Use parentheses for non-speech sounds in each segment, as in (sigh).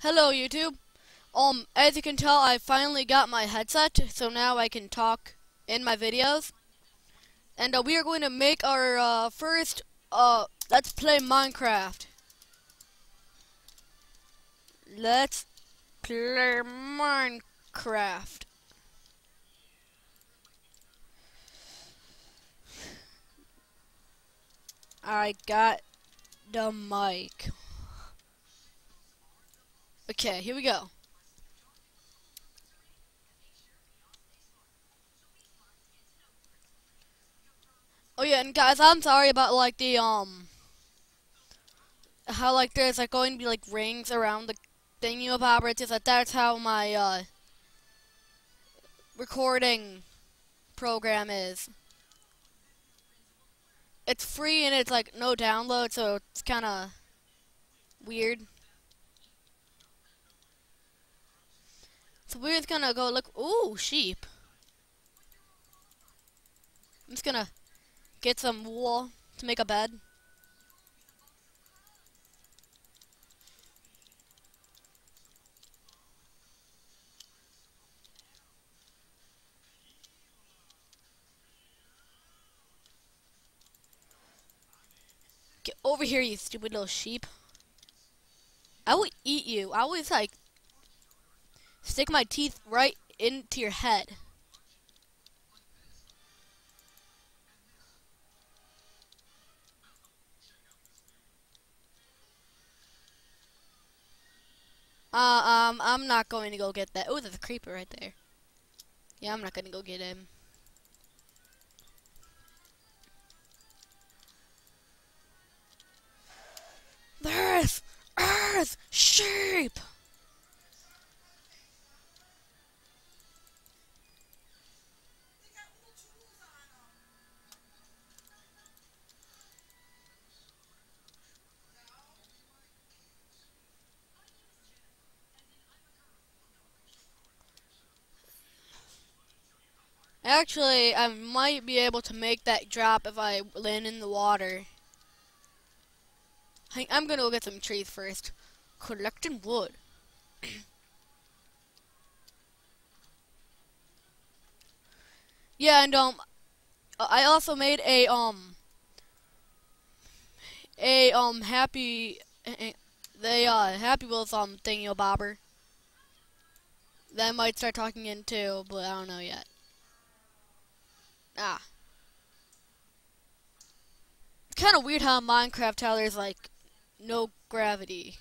Hello YouTube. Um, as you can tell, I finally got my headset, so now I can talk in my videos. And uh, we are going to make our uh, first uh, Let's Play Minecraft. Let's play Minecraft. I got the mic. Okay, here we go. Oh yeah, and guys, I'm sorry about like the um how like there's like going to be like rings around the thingy it. Just that that's how my uh recording program is. It's free and it's like no download, so it's kind of weird. So we're just gonna go look. Ooh, sheep. I'm just gonna get some wool to make a bed. Get over here, you stupid little sheep. I will eat you. I always like stick my teeth right into your head. Uh, um, I'm not going to go get that. Oh, there's a creeper right there. Yeah, I'm not going to go get him. Earth! Earth! Sheep! Actually, I might be able to make that drop if I land in the water. I'm gonna go get some trees first. Collecting wood. (clears throat) yeah, and um, I also made a um, a um happy, the uh Happy Wheels um thingy bobber. That I might start talking into, but I don't know yet. Ah. Kind of weird how Minecraft how there's like no gravity.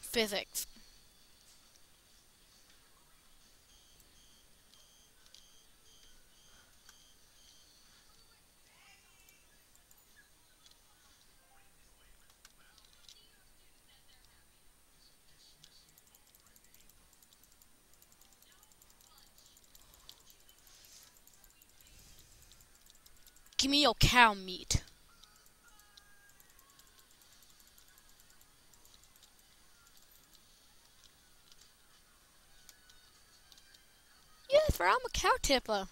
Physics. Give me your cow meat. Yes, for I'm a cow tipper.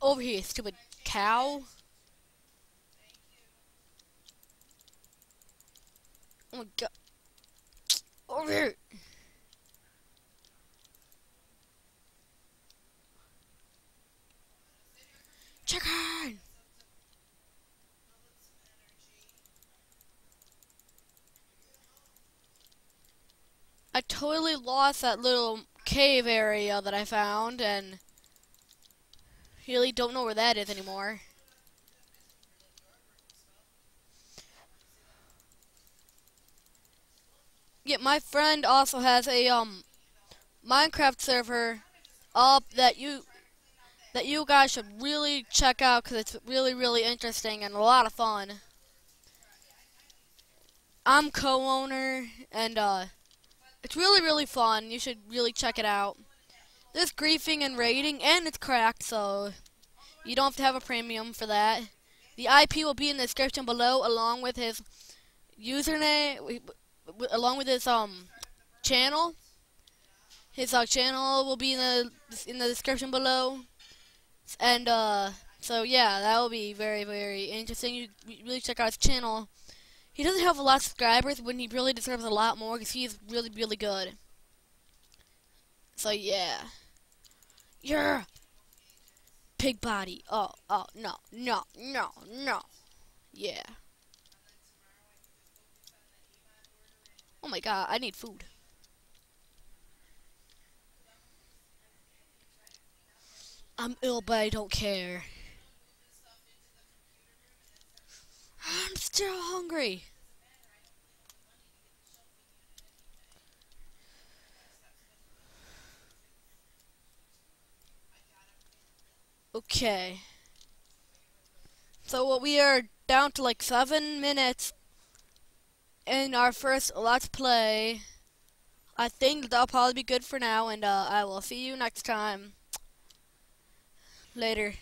Over here, stupid cow. Oh my god. Over here. Chicken! I totally lost that little cave area that I found and really don't know where that is anymore. Yeah, my friend also has a um Minecraft server up that you that you guys should really check out because it's really really interesting and a lot of fun. I'm co-owner and uh, it's really really fun. You should really check it out. There's griefing and raiding and it's cracked so you don't have to have a premium for that. The IP will be in the description below along with his username along with his um channel. His uh, channel will be in the in the description below, and uh, so yeah, that will be very very interesting. You really check out his channel. He doesn't have a lot of subscribers, but he really deserves a lot more because he's really really good. So yeah, yeah, pig body. Oh oh no no no no, yeah. Oh my god, I need food. I'm ill, but I don't care. I'm still hungry. Okay. So we are down to like seven minutes in our first Let's Play. I think that'll probably be good for now, and uh, I will see you next time. Later.